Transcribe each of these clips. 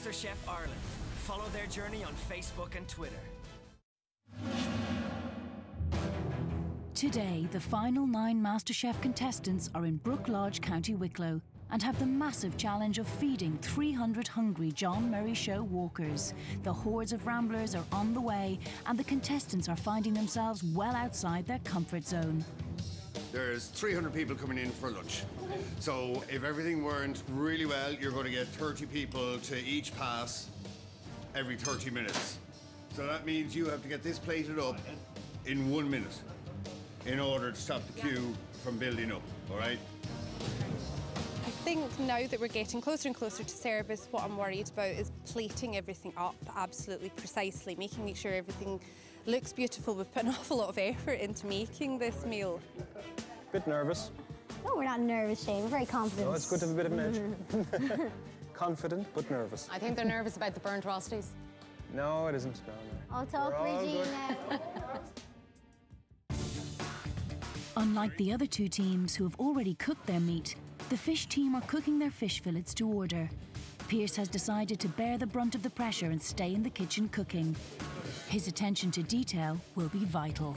MasterChef Ireland. Follow their journey on Facebook and Twitter. Today, the final nine MasterChef contestants are in Brook Lodge, County Wicklow, and have the massive challenge of feeding 300 hungry John Murray Show walkers. The hordes of ramblers are on the way, and the contestants are finding themselves well outside their comfort zone. There's 300 people coming in for lunch. So if everything weren't really well, you're going to get 30 people to each pass every 30 minutes. So that means you have to get this plated up in one minute in order to stop the queue from building up, all right? I think now that we're getting closer and closer to service, what I'm worried about is plating everything up absolutely precisely, making sure everything looks beautiful. We've put an awful lot of effort into making this meal. Bit nervous. No, we're not nervous, Shane. We're very confident. No, it's good to have a bit of an edge. Confident, but nervous. I think they're nervous about the burnt rosties. No, it isn't. No, no. I'll talk We're all good. Regina. Unlike the other two teams who have already cooked their meat, the fish team are cooking their fish fillets to order. Pierce has decided to bear the brunt of the pressure and stay in the kitchen cooking. His attention to detail will be vital.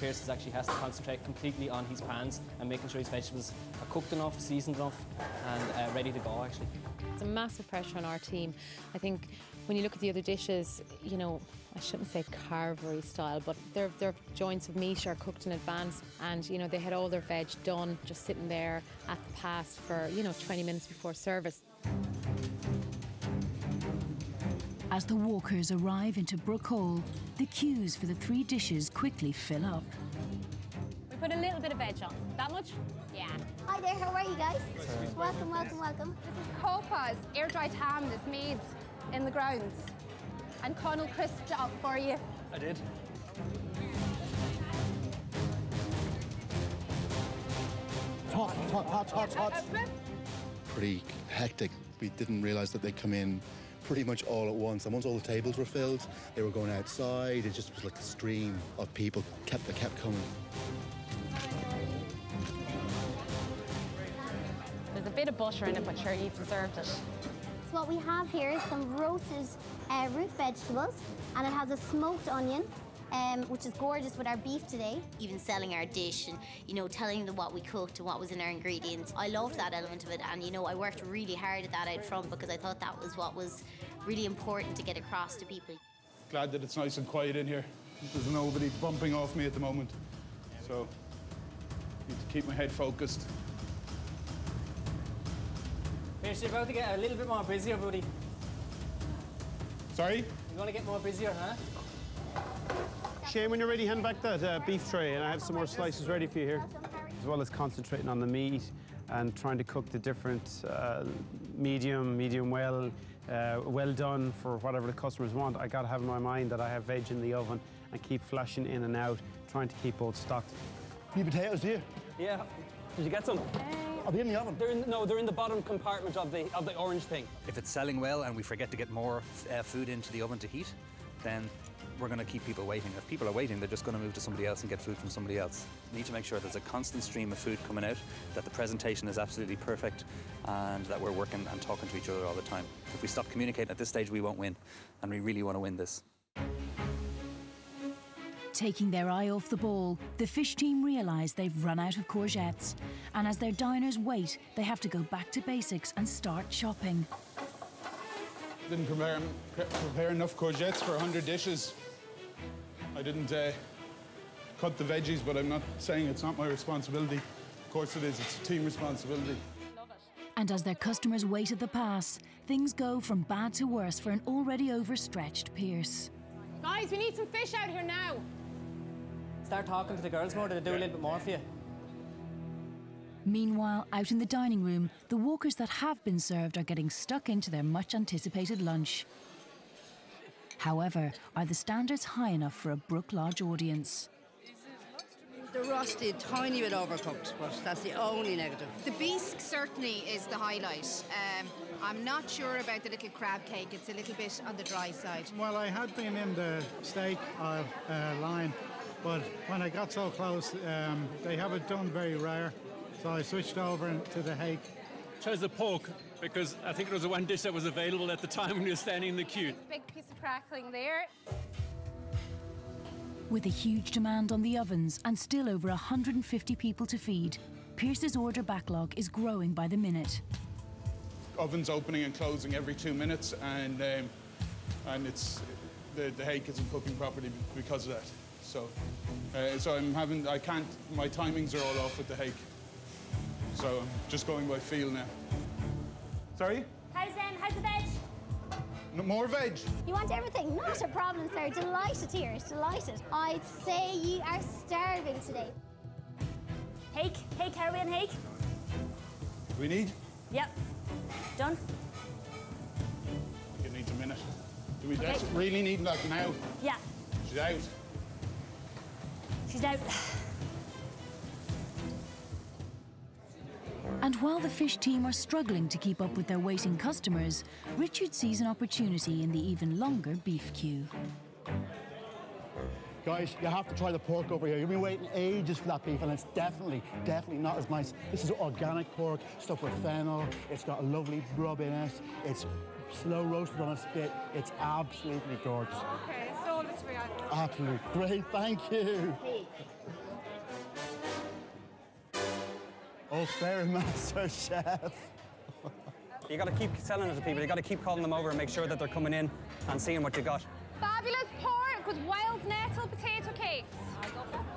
Pierce actually has to concentrate completely on his pans and making sure his vegetables are cooked enough, seasoned enough, and uh, ready to go. Actually, It's a massive pressure on our team. I think when you look at the other dishes, you know, I shouldn't say carvery style, but their, their joints of meat are cooked in advance and, you know, they had all their veg done just sitting there at the pass for, you know, 20 minutes before service. As the walkers arrive into Brook Hall, the queues for the three dishes quickly fill up. We put a little bit of veg on. That much? Yeah. Hi there, how are you guys? Welcome, welcome, welcome. This is Copa's air dried ham that's made in the grounds. And Connell crisped it up for you. I did. Hot, hot, hot, hot, hot. pretty hectic. We didn't realise that they'd come in pretty much all at once. And once all the tables were filled, they were going outside. It just was like a stream of people kept that kept coming. There's a bit of butter in it, but sure, you deserved it. So what we have here is some roasted uh, root vegetables, and it has a smoked onion, um, which is gorgeous with our beef today. even selling our dish and you know telling them what we cooked and what was in our ingredients i loved that element of it and you know i worked really hard at that out front because i thought that was what was really important to get across to people Glad that it's nice and quiet in here. There's nobody bumping off me at the moment. So, need to keep my head focused. Pierce, you're about to get a little bit more busier, buddy. Sorry? You're going to get more busier, huh? Shane, when you're ready, hand back that uh, beef tray, and I have some more slices ready for you here. As well as concentrating on the meat and trying to cook the different uh, medium, medium well, uh, well done for whatever the customers want. I got to have in my mind that I have veg in the oven and keep flashing in and out, trying to keep both stocked. New potatoes, do you? Yeah. Did you get some? Are they in the oven? They're in, no, they're in the bottom compartment of the of the orange thing. If it's selling well and we forget to get more uh, food into the oven to heat, then we're going to keep people waiting. If people are waiting, they're just going to move to somebody else and get food from somebody else. We need to make sure there's a constant stream of food coming out, that the presentation is absolutely perfect, and that we're working and talking to each other all the time. If we stop communicating at this stage, we won't win, and we really want to win this. Taking their eye off the ball, the fish team realise they've run out of courgettes. And as their diners wait, they have to go back to basics and start shopping. Didn't prepare, prepare enough courgettes for 100 dishes. I didn't uh, cut the veggies, but I'm not saying it's not my responsibility. Of course it is, it's a team responsibility. And as their customers wait at the pass, things go from bad to worse for an already overstretched Pierce. Guys, we need some fish out here now. Start talking to the girls more. They'll do a little bit more for you. Meanwhile, out in the dining room, the walkers that have been served are getting stuck into their much anticipated lunch. However, are the standards high enough for a Brook Lodge audience? The rusty, tiny bit overcooked, but that's the only negative. The bisque certainly is the highlight. Um, I'm not sure about the little crab cake. It's a little bit on the dry side. Well, I had been in the steak aisle uh, line, but when I got so close, um, they have it done very rare. So I switched over to the hake. Chose the pork because I think it was the one dish that was available at the time when we were standing in the queue. Big piece of crackling there. With a huge demand on the ovens and still over 150 people to feed, Pierce's order backlog is growing by the minute. Ovens opening and closing every two minutes, and um, and it's the, the hake isn't cooking properly because of that. So, uh, so I'm having I can't my timings are all off with the hake. So I'm just going by feel now. Sorry, How's um, how's the veg? no more veg. You want everything? Not a problem, sir. Delighted here. Delighted. I'd say you are starving today. Hake, hake, are we on hake? We need. Yep. Done? It needs a minute. Do we Okay. really need that now? Yeah. She's out. She's out. And while the fish team are struggling to keep up with their waiting customers, Richard sees an opportunity in the even longer beef queue. Guys, you have to try the pork over here. You've been waiting ages for that beef, and it's definitely, definitely not as nice. This is organic pork, stuffed with fennel. It's got a lovely rub in it. It's slow roasted on a spit. It's absolutely gorgeous. Okay, so let's be. Absolutely great. Thank you. Oh, fair master chef. You got to keep selling it to people. You got to keep calling them over and make sure that they're coming in and seeing what you got. Fabulous pork with wild nettle potato cakes.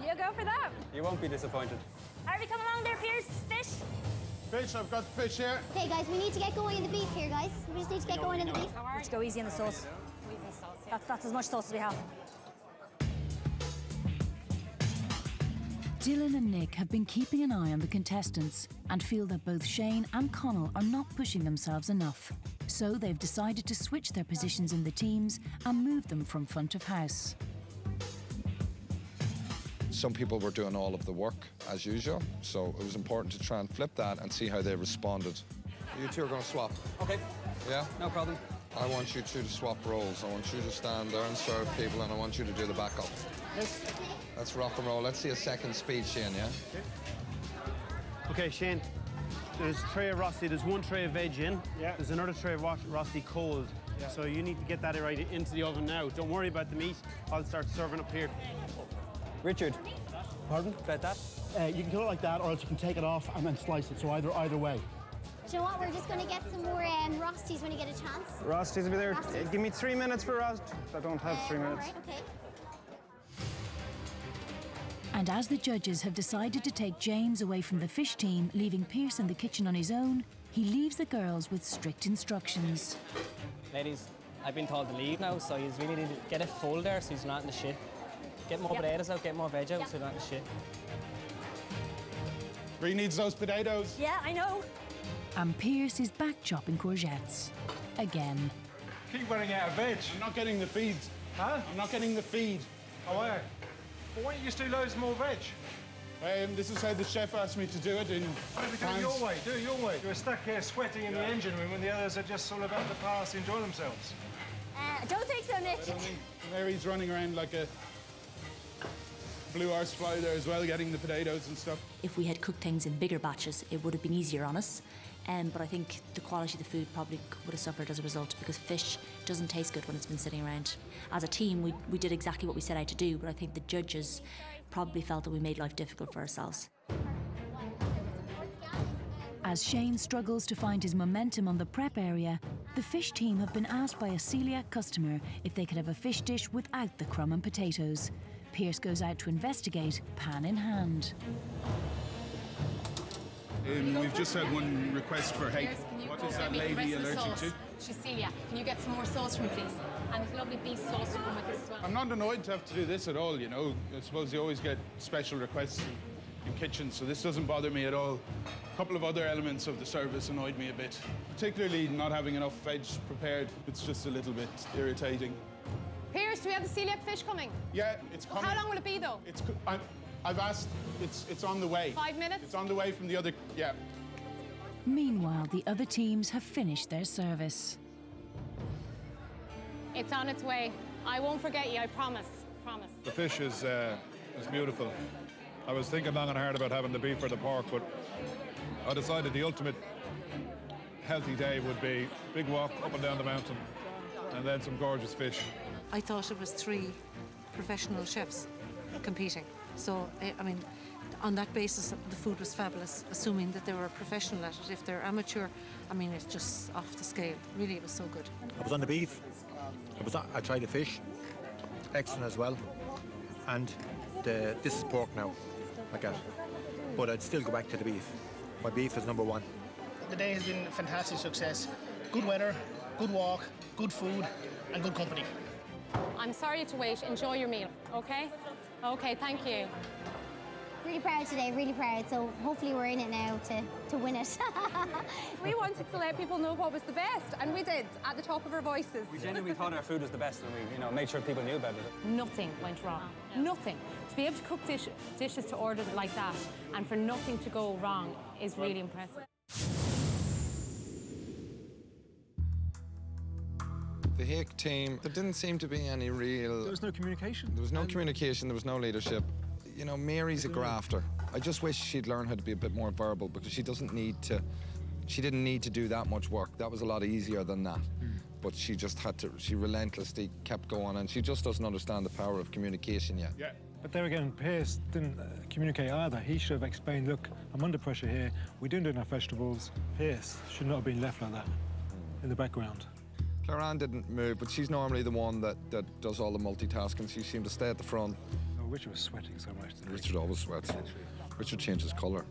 You go for that. You won't be disappointed. Harvey, come along there, Pierce. Fish. Fish, I've got fish here. Okay, guys, we need to get going in the beef here, guys. We just need to get going in the beef. Let's go easy on the sauce. That's, that's as much sauce as we have. Dylan and Nick have been keeping an eye on the contestants and feel that both Shane and Connell are not pushing themselves enough. So they've decided to switch their positions in the teams and move them from front of house. Some people were doing all of the work as usual, so it was important to try and flip that and see how they responded. You two are going to swap. Okay. Yeah? No problem. I want you two to swap roles. I want you to stand there and serve people, and I want you to do the backup. Yes. Let's rock and roll. Let's see a second speed, Shane, yeah? Okay, Shane. There's a tray of Rosti. There's one tray of veg in. Yeah. There's another tray of Ros- Rosti cold. Yeah. So you need to get that right into the oven now. Don't worry about the meat. I'll start serving up here. Richard. Pardon? About that? Uh, you can do it like that, or else you can take it off and then slice it. So either either way. Do you know what? We're just going to get some more um, Rosties when you get a chance. Rosti's will be there. Rosties. Uh, give me three minutes for Rost. I don't have three Um, minutes. right, okay. And as the judges have decided to take James away from the fish team, leaving Pierce in the kitchen on his own, he leaves the girls with strict instructions. Ladies, I've been told to leave now, so you really need to get it full there so he's not in the shit. Get more Yep. potatoes out, get more veg out so you're not in the shit. Bree needs those potatoes. Yeah, I know. And Pierce is back chopping courgettes. Again. Keep running out of veg. I'm not getting the feed. Huh? I'm not getting the feed. Oh, yeah. Well, why don't you just do loads more veg? Um, this is how the chef asked me to do it in Why don't we do it your way? Do it your way. You're stuck here sweating in the engine room when the others are just sort of at the pass to enjoy themselves. Uh, don't think so, Nick. Mary's running around like a blue arse fly there as well, getting the potatoes and stuff. If we had cooked things in bigger batches, it would have been easier on us. Um, but I think the quality of the food probably would have suffered as a result because fish doesn't taste good when it's been sitting around. As a team, we, we did exactly what we set out to do, but I think the judges probably felt that we made life difficult for ourselves. As Shane struggles to find his momentum on the prep area, the fish team have been asked by a celiac customer if they could have a fish dish without the crumb and potatoes. Pierce goes out to investigate, pan in hand. Um, we've just had one request for hake. What is that lady allergic to? She's Celia. Can you get some more sauce for me, please? And there's lovely beef sauce to come with this as well. I'm not annoyed to have to do this at all, you know. I suppose you always get special requests in, in kitchens, so this doesn't bother me at all. A couple of other elements of the service annoyed me a bit, particularly not having enough veg prepared. It's just a little bit irritating. Pierce, do we have the celiac fish coming? Yeah, it's Well, coming. how long will it be, though? It's. co- I, I've asked. It's. It's on the way. Five minutes? It's on the way from the other. Yeah. Meanwhile, the other teams have finished their service. It's on its way. I won't forget you, I promise. Promise. The fish is, uh, is beautiful. I was thinking long and hard about having the beef or the pork, but I decided the ultimate healthy day would be big walk up and down the mountain, and then some gorgeous fish. I thought it was three professional chefs competing. So, I, I mean, on that basis, the food was fabulous, assuming that they were professional at it. If they're amateur, I mean, it's just off the scale. Really, it was so good. I was on the beef. I was. On, I tried the fish. Excellent as well. And the, this is pork now. I got. But I'd still go back to the beef. My beef is number one. The day has been a fantastic success. Good weather, good walk, good food, and good company. I'm sorry to wait. Enjoy your meal, okay? Okay, thank you. Really proud today, really proud. So hopefully we're in it now to, to win it. we wanted to let people know what was the best, and we did at the top of our voices. We genuinely thought our food was the best, and we, you know, made sure people knew about it. Nothing went wrong. Nothing. To be able to cook dish, dishes to order like that, and for nothing to go wrong, is really impressive. The Hake team, there didn't seem to be any real. There was no communication. There was no communication, there was no leadership. You know, Mary's a grafter. I just wish she'd learn how to be a bit more verbal because she doesn't need to. She didn't need to do that much work. That was a lot easier than that. But she just had to. She relentlessly kept going, and she just doesn't understand the power of communication yet. Yeah. But there again, Pierce didn't uh, communicate either. He should have explained, look, I'm under pressure here. We didn't do enough vegetables. Pierce should not have been left like that in the background. Claire didn't move, but she's normally the one that, that does all the multitasking. She seemed to stay at the front. Oh, Richard was sweating so much. today. Richard always sweats. Richard changes colour,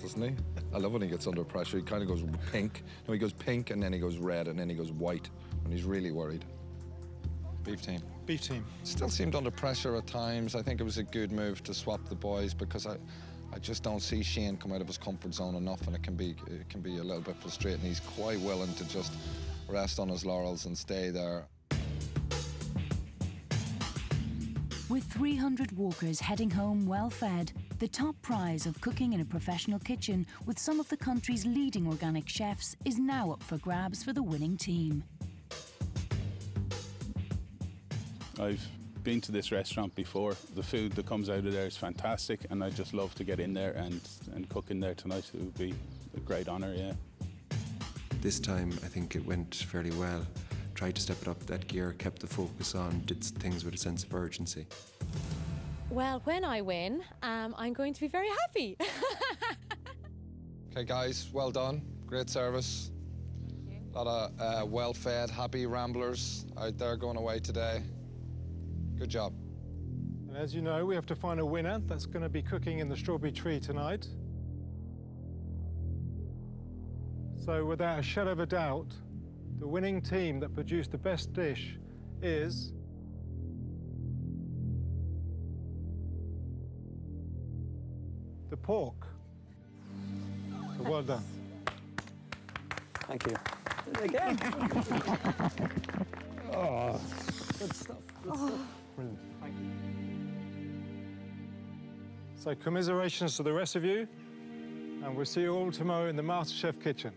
doesn't he? I love when he gets under pressure. He kind of goes pink. No, he goes pink and then he goes red and then he goes white when he's really worried. Beef team. Beef team. Still seemed under pressure at times. I think it was a good move to swap the boys because I, I just don't see Shane come out of his comfort zone enough, and it can be it can be a little bit frustrating. He's quite willing to just rest on his laurels and stay there. With 300 walkers heading home well fed, the top prize of cooking in a professional kitchen with some of the country's leading organic chefs is now up for grabs for the winning team. I've been to this restaurant before. The food that comes out of there is fantastic, and I just love to get in there and, and cook in there tonight. It would be a great honour, yeah. This time, I think it went fairly well. Tried to step it up that gear, kept the focus on, did things with a sense of urgency. Well, when I win, um, I'm going to be very happy. Okay, guys, well done. Great service. A lot of uh, well-fed, happy ramblers out there going away today. Good job. And as you know, we have to find a winner that's going to be cooking in the strawberry tree tonight. So, without a shadow of a doubt, the winning team that produced the best dish is. The pork. So well done. Thank you. Again. oh, good stuff. Good Oh. stuff. Brilliant. Thank you. So commiserations to the rest of you, and we'll see you all tomorrow in the MasterChef kitchen.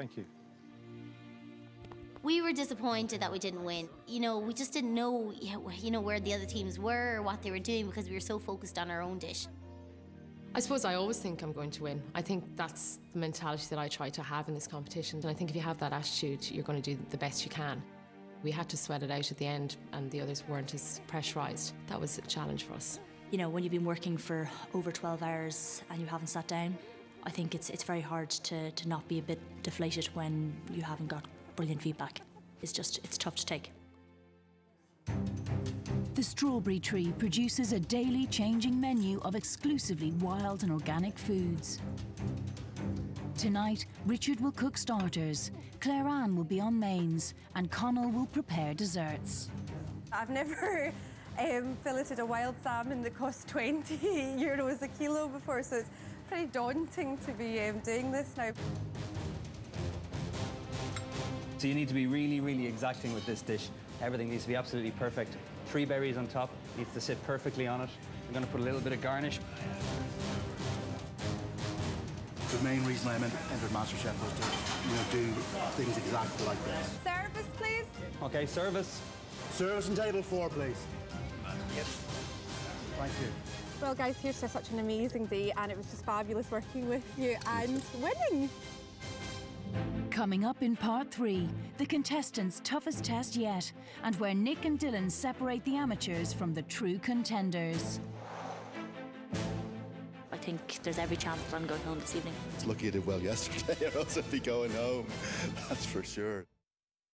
Thank you. We were disappointed that we didn't win. You know, we just didn't know, you know, where the other teams were or what they were doing because we were so focused on our own dish. I suppose I always think I'm going to win. I think that's the mentality that I try to have in this competition. And I think if you have that attitude, you're going to do the best you can. We had to sweat it out at the end, and the others weren't as pressurised. That was a challenge for us. You know, when you've been working for over 12 hours and you haven't sat down, I think it's it's very hard to, to not be a bit deflated when you haven't got brilliant feedback. It's just it's tough to take. The Strawberry Tree produces a daily changing menu of exclusively wild and organic foods. Tonight, Richard will cook starters, Claire Anne will be on mains, and Connell will prepare desserts. I've never um, filleted a wild salmon that cost 20 euros a kilo before, so it's pretty daunting to be um, doing this now. So you need to be really, really exacting with this dish. Everything needs to be absolutely perfect. Three berries on top, needs to sit perfectly on it. I'm going to put a little bit of garnish. The main reason I entered MasterChef was to, you know, do things exactly like this. Service, please. Okay, service. Service and table four, please. Yes. Thank you. Well, guys, here's to such an amazing day, and it was just fabulous working with you and winning. Coming up in part three, the contestants' toughest test yet, and where Nick and Dylan separate the amateurs from the true contenders. I think there's every chance that I'm going home this evening. It's Lucky I did well yesterday, or else I'd be going home. That's for sure.